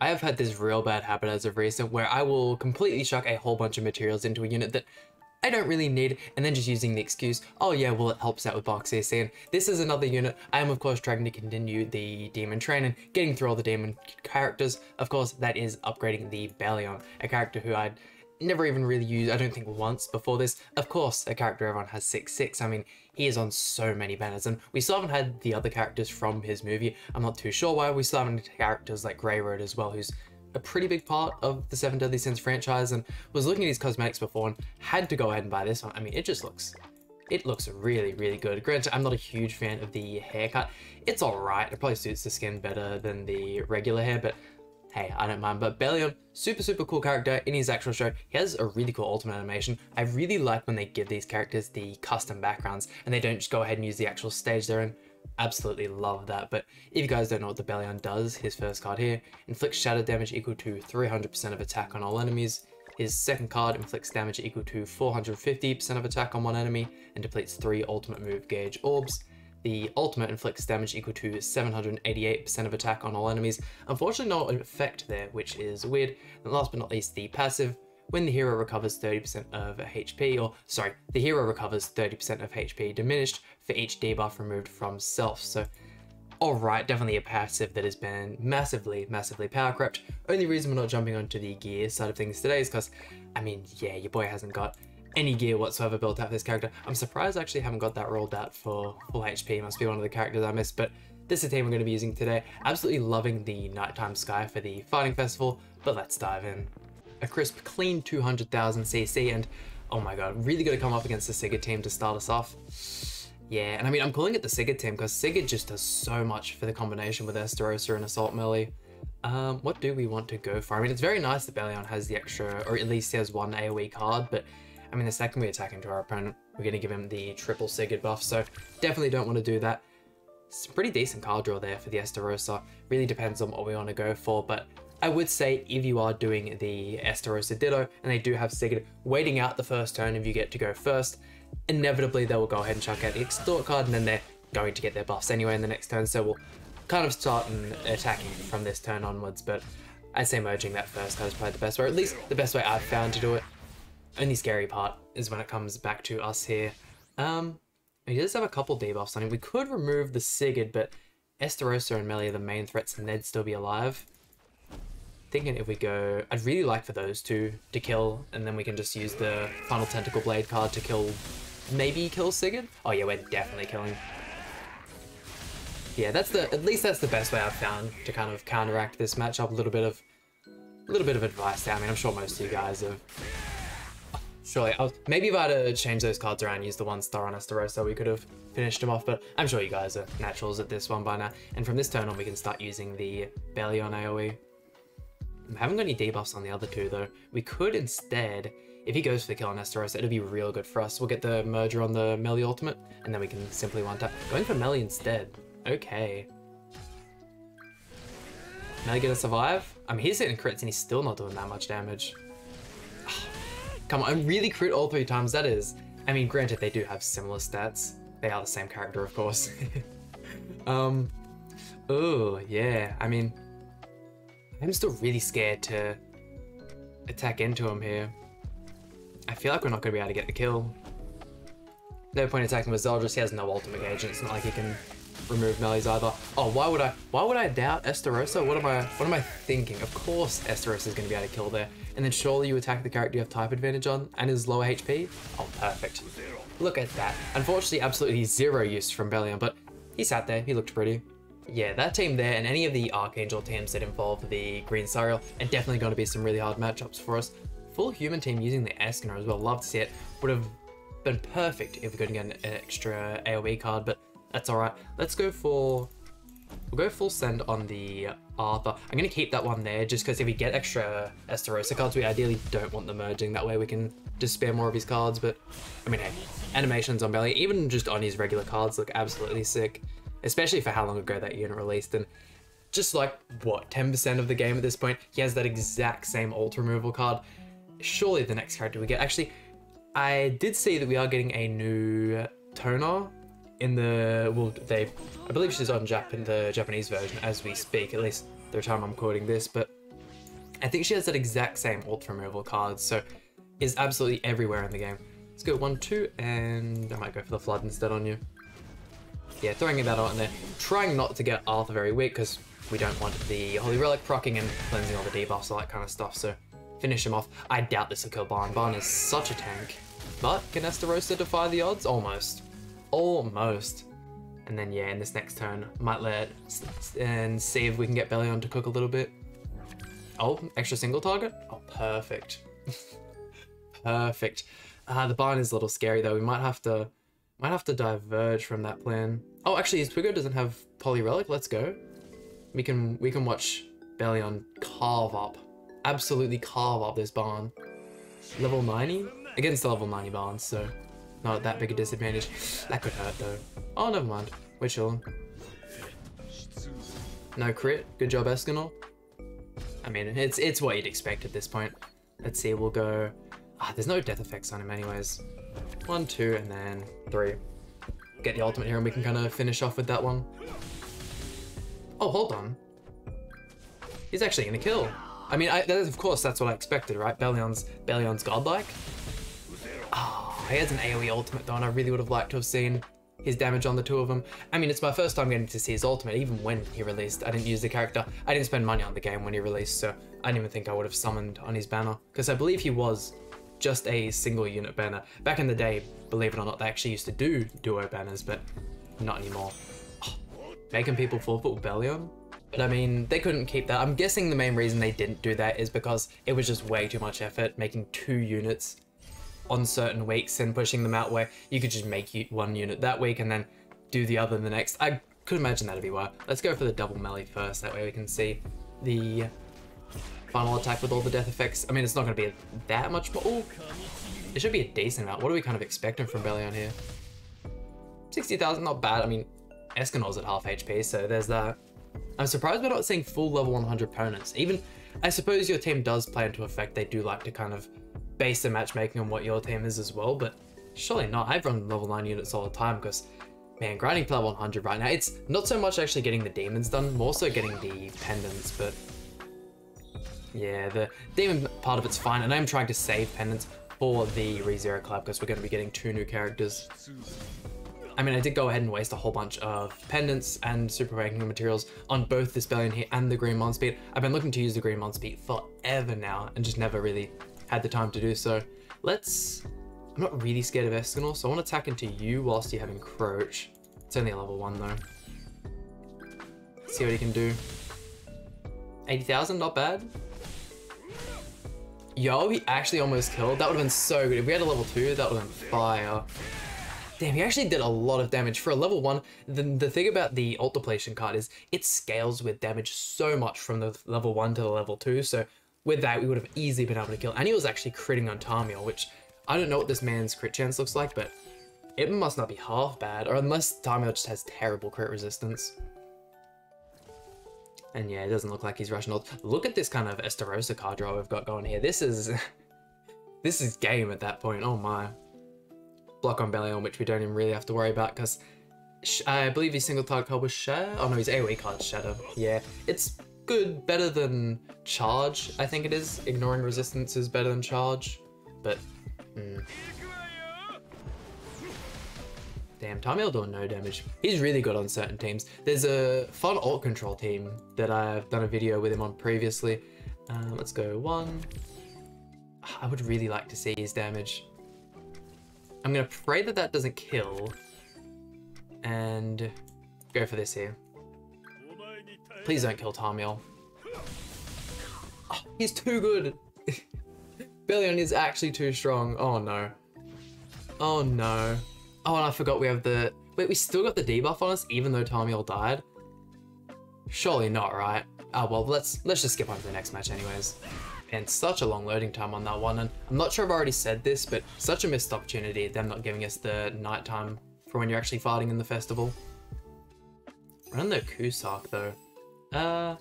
I have had this real bad habit as of recent where I will completely chuck a whole bunch of materials into a unit that I don't really need, and then just using the excuse, oh yeah, well it helps out with box AC, and this is another unit. I am of course trying to continue the demon training, getting through all the demon characters. Of course, that is upgrading the Bellion, a character who I'd never even really used, I don't think once before this. Of course, a character everyone has 6-6, I mean, he is on so many banners, and we still haven't had the other characters from his movie. I'm not too sure why, we still haven't had characters like Grey Road as well, who's a pretty big part of the Seven Deadly Sins franchise and was looking at his cosmetics before and had to go ahead and buy this one. I mean, it just looks, it looks really, really good. Granted, I'm not a huge fan of the haircut. It's all right. It probably suits the skin better than the regular hair, but hey, I don't mind. But Bellion, super, super cool character in his actual show. He has a really cool ultimate animation. I really like when they give these characters the custom backgrounds and they don't just go ahead and use the actual stage they're in absolutely love that. But if you guys don't know what the Bellion does, his first card here inflicts shadow damage equal to 300% of attack on all enemies. His second card inflicts damage equal to 450% of attack on one enemy and depletes three ultimate move gauge orbs. The ultimate inflicts damage equal to 788% of attack on all enemies. Unfortunately, no effect there, which is weird. And last but not least, the passive when the hero recovers 30% of HP, or sorry, the hero recovers 30% of HP diminished for each debuff removed from self. So, alright, definitely a passive that has been massively, massively power crept. Only reason we're not jumping onto the gear side of things today is because, I mean, yeah, your boy hasn't got any gear whatsoever built out for this character. I'm surprised I actually haven't got that rolled out for full HP. Must be one of the characters I missed, but this is the team we're going to be using today. Absolutely loving the nighttime sky for the fighting festival, but let's dive in a crisp, clean 200,000 CC, and oh my god, really going to come up against the Sigurd team to start us off. Yeah, and I mean, I'm calling it the Sigurd team because Sigurd just does so much for the combination with Estarossa and Assault Melee. Um, what do we want to go for? I mean, it's very nice that Bellion has the extra, or at least he has one AoE card, but I mean, the second we attack into our opponent, we're going to give him the triple Sigurd buff, so definitely don't want to do that. It's a pretty decent card draw there for the Estarossa. Really depends on what we want to go for, but I would say if you are doing the Estarossa Ditto and they do have Sigurd, waiting out the first turn if you get to go first, inevitably they will go ahead and chuck out the Extort card and then they're going to get their buffs anyway in the next turn, so we'll kind of start attacking from this turn onwards, but I'd say merging that first card is probably the best way, or at least the best way I've found to do it. Only scary part is when it comes back to us here. Um, he does have a couple debuffs on him. We could remove the Sigurd, but Estarossa and Melee are the main threats and they'd still be alive thinking if we go, I'd really like for those two to kill, and then we can just use the Final Tentacle Blade card to kill, maybe kill Sigurd? Oh yeah, we're definitely killing. Yeah, that's the, at least that's the best way I've found to kind of counteract this matchup. A little bit of, a little bit of advice there. I mean, I'm sure most of you guys have, surely, I was, maybe if I had to change those cards around, use the one star on Estarossa, we could have finished him off, but I'm sure you guys are naturals at this one by now. And from this turn on, we can start using the Bellion AoE. I haven't got any debuffs on the other two though. We could instead, if he goes for the kill on Estarossa, it'll be real good for us. We'll get the merger on the Melee ultimate, and then we can simply one tap. Going for Melee instead. Okay. Melee gonna survive? I mean, he's hitting crits and he's still not doing that much damage. Come on, really crit all three times, that is. I mean, granted, they do have similar stats. They are the same character, of course. um, oh, yeah, I mean, I'm still really scared to attack into him here. I feel like we're not going to be able to get the kill. No point attacking with Zeldris, he has no ultimate gauge, and it's not like he can remove melees either. Oh, why would I why would I doubt Estarossa? What am I what am I thinking? Of course Estarossa is gonna be able to kill there. And then surely you attack the character you have type advantage on and his lower HP? Oh perfect. Look at that. Unfortunately absolutely zero use from Bellion, but he sat there, he looked pretty yeah, that team there and any of the Archangel teams that involve the Green Sariel are definitely going to be some really hard matchups for us. Full human team using the Escanor as well, love to see it. Would have been perfect if we could get an extra AoE card, but that's alright. Let's go for... We'll go full send on the Arthur. I'm going to keep that one there just because if we get extra Estarossa cards, we ideally don't want them merging. That way we can just spare more of his cards, but I mean, hey, animations on Belly, even just on his regular cards look absolutely sick especially for how long ago that unit released. And just like, what, 10% of the game at this point, he has that exact same ult removal card. Surely the next character we get. Actually, I did see that we are getting a new toner in the, well, they, I believe she's on Jap in the Japanese version as we speak, at least the time I'm quoting this, but I think she has that exact same ult removal card, so is absolutely everywhere in the game. Let's go one, two, and I might go for the flood instead on you. Yeah, throwing that in there. Trying not to get Arthur very weak because we don't want the Holy Relic procking and cleansing all the debuffs, all that kind of stuff, so finish him off. I doubt this will kill Ban. Ban is such a tank. But can Estarossa defy the odds? Almost. Almost. And then yeah, in this next turn, might let and see if we can get Bellion to cook a little bit. Oh, extra single target? Oh, perfect. perfect. Uh, the Ban is a little scary though. We might have to might have to diverge from that plan. Oh, actually, his Twiggo doesn't have Holy Relic. Let's go. We can we can watch Bellion carve up, absolutely carve up this Ban. Level 90 against the level 90 Bans, so not that big a disadvantage. That could hurt though. Oh, never mind. We're chilling. No crit. Good job, Escanor. I mean, it's it's what you'd expect at this point. Let's see, we'll go... Ah, there's no death effects on him anyways. One, two, and then three. Get the ultimate here and we can kind of finish off with that one. Oh, hold on. He's actually gonna kill. I mean, I, of course, that's what I expected, right? Bellion's, Bellion's godlike. Oh, he has an AoE ultimate though, and I really would have liked to have seen his damage on the two of them. I mean, it's my first time getting to see his ultimate, even when he released. I didn't use the character. I didn't spend money on the game when he released, so I didn't even think I would have summoned on his banner. Because I believe he was just a single unit banner. Back in the day, believe it or not, they actually used to do duo banners, but not anymore. Oh, making people forfeit with Bellion? But I mean, they couldn't keep that. I'm guessing the main reason they didn't do that is because it was just way too much effort making two units on certain weeks and pushing them out where you could just make one unit that week and then do the other in the next. I could imagine that'd be why. Let's go for the double melee first, that way we can see the final attack with all the death effects. I mean, it's not going to be that much, but oh, it should be a decent amount. What are we kind of expecting from Bellion here? 60,000, not bad. I mean, Escanor's at half HP, so there's that. I'm surprised we're not seeing full level 100 opponents. Even, I suppose your team does play into effect. They do like to kind of base the matchmaking on what your team is as well, but surely not. I've run level 9 units all the time because, man, grinding for level 100 right now, it's not so much actually getting the demons done, more so getting the pendants, but yeah, the demon part of it's fine, and I'm trying to save pendants for the ReZero collab because we're going to be getting two new characters. I mean, I did go ahead and waste a whole bunch of pendants and super ranking materials on both this Bellion here and the Green Monspeet. I've been looking to use the Green Monspeet forever now and just never really had the time to do so. Let's... I'm not really scared of Escanor, so I want to attack into you whilst you have Encroach. It's only a level 1 though. See what he can do. 80,000, not bad. Yo, he actually almost killed. That would have been so good. If we had a level 2, that would have been fire. Damn, he actually did a lot of damage. For a level 1, the, the thing about the ult depletion card is it scales with damage so much from the level 1 to the level 2, so with that, we would have easily been able to kill. And he was actually critting on Tarmiel, which I don't know what this man's crit chance looks like, but it must not be half bad, or unless Tarmiel just has terrible crit resistance. And yeah, it doesn't look like he's rushing ult. Look at this kind of Estarossa card draw we've got going here. This is... this is game at that point, oh my. Block on Bellion, which we don't even really have to worry about, because I believe his single target card was Shatter. Oh no, his AoE card's Shatter. Yeah, it's good, better than charge, I think it is. Ignoring resistance is better than charge, but... Mm. Damn, Tarmiel doing no damage. He's really good on certain teams. There's a fun alt control team that I've done a video with him on previously. Uh, let's go one. I would really like to see his damage. I'm gonna pray that that doesn't kill. And go for this here. Please don't kill Tarmiel. Oh, he's too good. Bellion is actually too strong. Oh no. Oh no. Oh, and I forgot we have the... Wait, we still got the debuff on us even though Tarmiel died? Surely not, right? Oh, well, let's let's just skip on to the next match anyways. And such a long loading time on that one, and I'm not sure I've already said this, but such a missed opportunity, them not giving us the nighttime for when you're actually fighting in the festival. Run the Cusack though. Uh,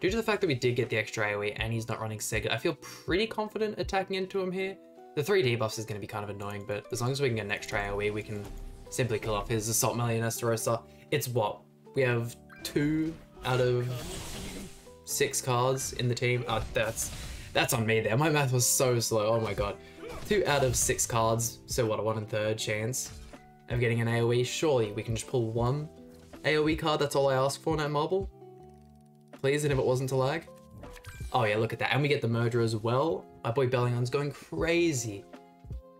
due to the fact that we did get the extra AoE and he's not running Sigurd, I feel pretty confident attacking into him here. The three debuffs is going to be kind of annoying, but as long as we can get an extra AoE, we can simply kill off his Assault Melee and Estarossa. It's what? We have two out of six cards in the team. Oh, that's that's on me there. My math was so slow. Oh my god. Two out of six cards. So what, a one and third chance of getting an AoE? Surely we can just pull one AoE card. That's all I ask for, Netmarble. Please, and if it wasn't to lag. Oh yeah, look at that. And we get the Murder as well. My boy Bellion's going crazy.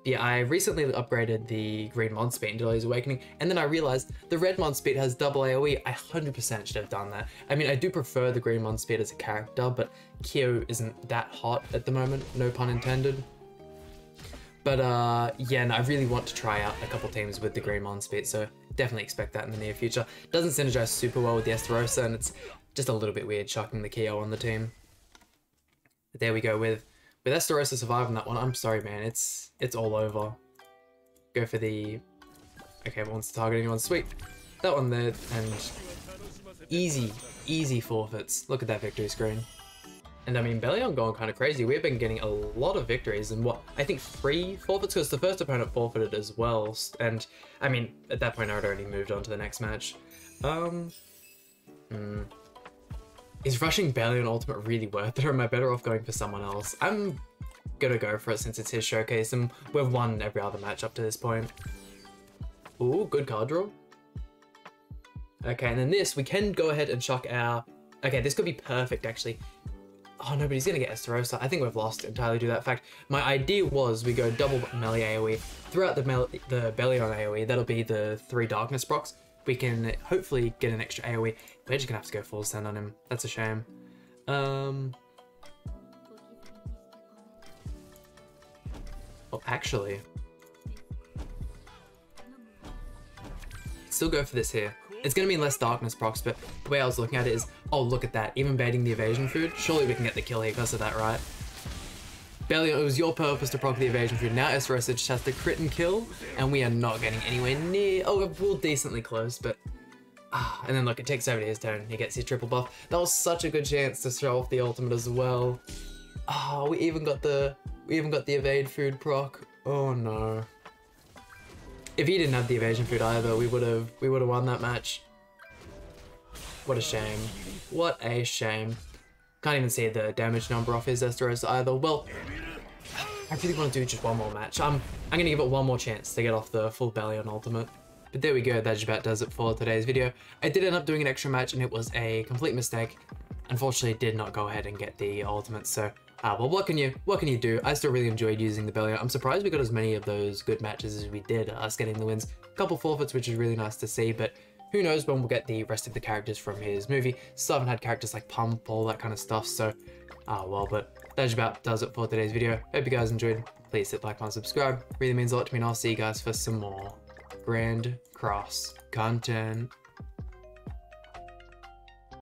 Yeah, I recently upgraded the green Monspeet into Delay's Awakening, and then I realized the red Monspeet has double AoE. I 100% should have done that. I mean, I do prefer the green Monspeet as a character, but Kyo isn't that hot at the moment, no pun intended. But uh, yeah, no, I really want to try out a couple teams with the green Monspeet, so definitely expect that in the near future. Doesn't synergize super well with the Estarossa, and it's just a little bit weird chucking the Kyo on the team. But there we go with with Estarossa surviving that one, I'm sorry, man. It's it's all over. Go for the... Okay, wants to target anyone. Sweet. That one there, and easy, easy forfeits. Look at that victory screen. And I mean, Bellion going kind of crazy. We've been getting a lot of victories and what, I think three forfeits because the first opponent forfeited as well. And I mean, at that point I'd already moved on to the next match. Um, hmm. Is rushing Bellion Ultimate really worth it, or am I better off going for someone else? I'm gonna go for it since it's his showcase, and we've won every other match up to this point. Ooh, good card draw. Okay, and then this, we can go ahead and chuck our... Okay, this could be perfect, actually. Oh, no, but he's gonna get Estarossa. I think we've lost entirely due to that fact. My idea was we go double melee AoE. Throughout the, the Bellion AoE, that'll be the three Darkness procs we can hopefully get an extra AoE. We're just gonna have to go full send on him. That's a shame. Um. Well, actually, still go for this here. It's gonna be less darkness procs, but the way I was looking at it is, oh look at that, even baiting the evasion food. Surely we can get the kill here because of that, right? Barely, it was your purpose to proc the evasion food. Now Estarossa just has to crit and kill, and we are not getting anywhere near. Oh, we're decently close, but. Ah, and then look, it takes over to his turn. He gets his triple buff. That was such a good chance to show off the ultimate as well. Oh, we even got the we even got the evade food proc. Oh no. If he didn't have the evasion food either, we would have we would have won that match. What a shame. What a shame. Can't even see the damage number off his Estarossa either. Well, I really want to do just one more match. I'm, I'm going to give it one more chance to get off the full Bellion Ultimate. But there we go, that just about does it for today's video. I did end up doing an extra match and it was a complete mistake. Unfortunately, did not go ahead and get the ultimate, so uh, well, what can you what can you do? I still really enjoyed using the Bellion. I'm surprised we got as many of those good matches as we did, us getting the wins. A couple forfeits, which is really nice to see, but who knows when we'll get the rest of the characters from his movie. Still haven't had characters like Pump, all that kind of stuff, so, ah well, but that about does it for today's video. Hope you guys enjoyed. Please hit like, and subscribe. Really means a lot to me, and I'll see you guys for some more Grand Cross content.